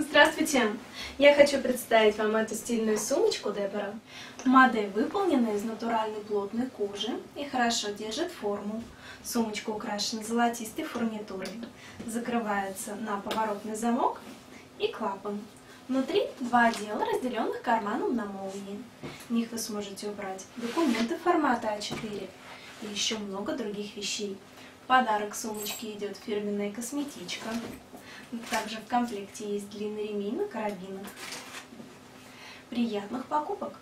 Здравствуйте! Я хочу представить вам эту стильную сумочку Дебора. Модель выполнена из натуральной плотной кожи и хорошо держит форму. Сумочка украшена золотистой фурнитурой. Закрывается на поворотный замок и клапан. Внутри два отдела, разделенных карманом на молнии. В них вы сможете убрать документы формата А4 и еще много других вещей. В подарок сумочке идет фирменная косметичка. Также в комплекте есть длинный ремень на карабинах. Приятных покупок!